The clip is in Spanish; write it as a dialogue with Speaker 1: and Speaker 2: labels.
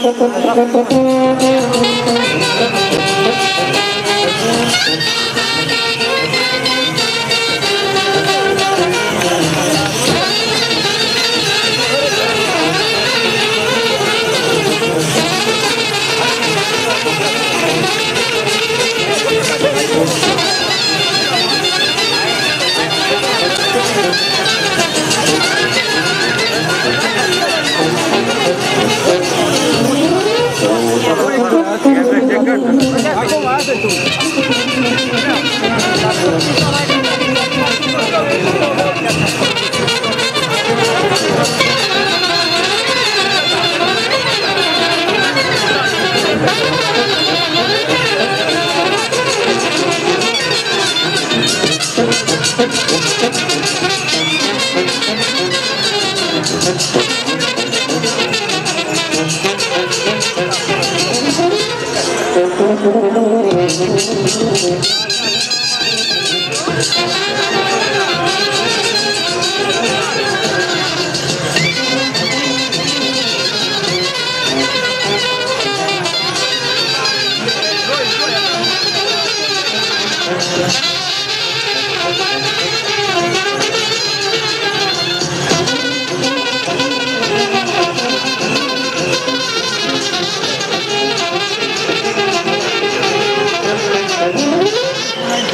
Speaker 1: Thank Step, one step.